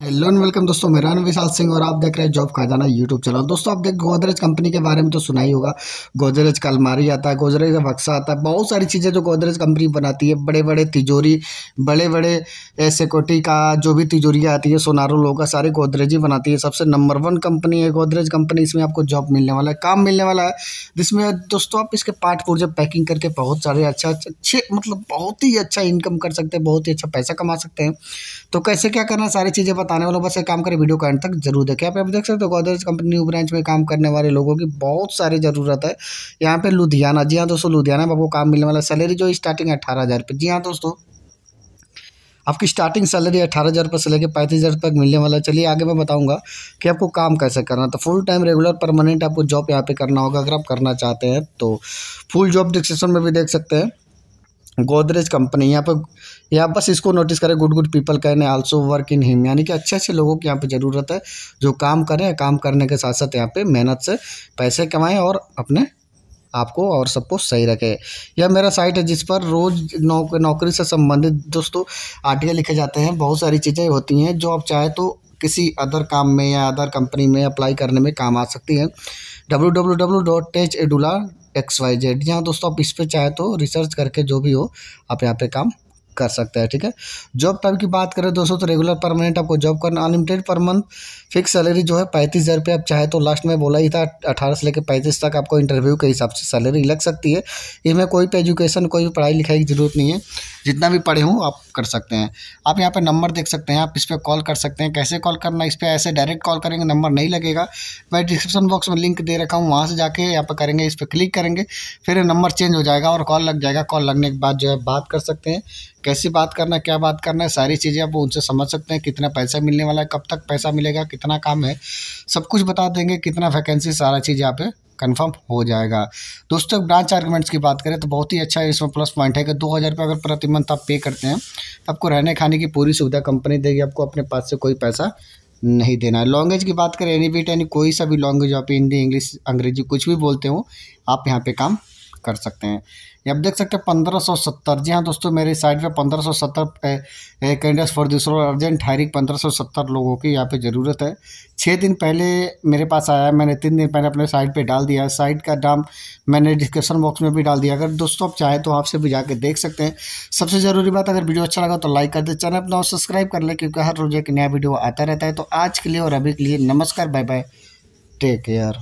Hello and welcome दोस्तों, मेरा नाम विशाल सिंह और आप देख रहे हैं जॉब खजाना यूट्यूब चैनल। दोस्तों, आप देख गोदरेज कंपनी के बारे में तो सुना ही होगा। गोदरेज का अलमारी आता है, गोदरेज का बक्सा आता है, बहुत सारी चीज़ें जो गोदरेज कंपनी बनाती है। बड़े बड़े तिजोरी बड़े बड़े सिक्योरिटी का जो भी तिजोरियाँ आती है, सोनारो लोगों का सारे गोदरेज ही बनाती है। सबसे नंबर वन कंपनी है, गोदरेज कंपनी, इसमें आपको जॉब मिलने वाला है, काम मिलने वाला है। जिसमें दोस्तों, आप इसके पार्ट पुर्जे पैकिंग करके बहुत सारे अच्छा अच्छे मतलब बहुत ही अच्छा इनकम कर सकते हैं, बहुत ही अच्छा पैसा कमा सकते हैं। तो कैसे क्या करना सारी चीज़ें बताने वालों बस एक काम करें, वीडियो को एंड तक ज़रूर देखें। आप देख सकते हो गोदरेज कंपनी न्यू ब्रांच में काम करने वाले लोगों की बहुत सारी ज़रूरत है। यहाँ पे लुधियाना, जी हाँ दोस्तों, लुधियाना में आपको काम मिलने वाला सैलरी जो स्टार्टिंग है अठारह हज़ार जी हाँ दोस्तों। आपकी स्टार्टिंग सैलरी अठारह हज़ार रुपये से लेकर पैंतीस हज़ार तक मिलने वाला चलिए आगे मैं बताऊँगा कि आपको काम कैसे करना तो फुल टाइम रेगुलर परमानेंट आपको जॉब यहाँ पे करना होगा, अगर आप करना चाहते हैं तो। फुल जॉब डिस्क्रिप्शन में भी देख सकते हैं। गोदरेज कंपनी यहाँ पर यहाँ बस इसको नोटिस करें गुड गुड पीपल कहने आल्सो वर्क इन हिम यानी कि अच्छे अच्छे लोगों की यहाँ पे ज़रूरत है जो काम करें काम करने के साथ साथ यहाँ पे मेहनत से पैसे कमाएँ और अपने आपको और सबको सही रखे। यह मेरा साइट है जिस पर रोज़ नौक, नौकरी से संबंधित दोस्तों आर्टिकल लिखे जाते हैं बहुत सारी चीज़ें होती हैं जो आप चाहे तो किसी अदर काम में या अदर कंपनी में अप्लाई करने में काम आ सकती है। W W W dot tech एडुला X Y Z यहाँ दोस्तों आप इस पर चाहे तो रिसर्च करके जो भी हो, आप यहाँ पे काम कर सकते हैं, ठीक है? जॉब टाइप की बात करें दोस्तों तो रेगुलर परमानेंट आपको जॉब करना unlimited per month fix salary जो है पैंतीस हज़ार रुपये, आप चाहे तो लास्ट में बोला ही था, अठारह से लेकर पैंतीस तक आपको इंटरव्यू के हिसाब से सैलरी लग सकती है। इसमें कोई भी एजुकेशन कोई भी पढ़ाई लिखाई की ज़रूरत नहीं है, जितना भी पढ़े हों आप कर सकते हैं। आप यहाँ पर नंबर देख सकते हैं, आप इस पर कॉल कर सकते हैं, कैसे कॉल करना, इस पर ऐसे डायरेक्ट कॉल करेंगे नंबर नहीं लगेगा। मैं डिस्क्रिप्शन बॉक्स में लिंक दे रखा हूँ, वहाँ से जाके यहाँ पर करेंगे, इस पर क्लिक करेंगे, फिर नंबर चेंज हो जाएगा और कॉल लग जाएगा। कॉल लगने के बाद जो है बात कर सकते हैं कैसे बात करना है, क्या बात करना है, सारी चीज़ें आप उनसे समझ सकते हैं कितना पैसा मिलने वाला है, कब तक पैसा मिलेगा, कितना काम है। सब कुछ बता देंगे, कितना वैकेंसी सारा चीज़ यहाँ पे कंफर्म हो जाएगा। दोस्तों ब्रांच आर्गूमेंट्स की बात करें तो बहुत ही अच्छा इसमें प्लस पॉइंट है कि दो हज़ार रुपये अगर प्रति मंथ आप पे करते हैं तो आपको रहने खाने की पूरी सुविधा कंपनी देगी, आपको अपने पास से कोई पैसा नहीं देना है। लॉन्ग्वेज की बात करें एनी बीट यानी कोई सा भी लॉन्ग्वेज आप हिंदी इंग्लिश अंग्रेज़ी कुछ भी बोलते हो, आप यहाँ पे काम कर सकते हैं। ये आप देख सकते हैं पंद्रह सौ सत्तर। जी हाँ दोस्तों, मेरी साइड पे पंद्रह सौ सत्तर candidates for this urgent hiring पंद्रह सौ सत्तर लोगों की यहाँ पे ज़रूरत है। छः दिन पहले मेरे पास आया मैंने तीन दिन पहले अपने साइट पे डाल दिया साइट का नाम मैंने डिस्क्रिप्शन बॉक्स में भी डाल दिया अगर दोस्तों आप चाहें तो आपसे भी जाके देख सकते हैं। सबसे ज़रूरी बात, अगर वीडियो अच्छा लगा तो लाइक कर दे। चैनल अपना सब्सक्राइब कर लें, क्योंकि हर रोज़ एक नया वीडियो आता रहता है। तो आज के लिए और अभी के लिए नमस्कार बाय बाय टेक केयर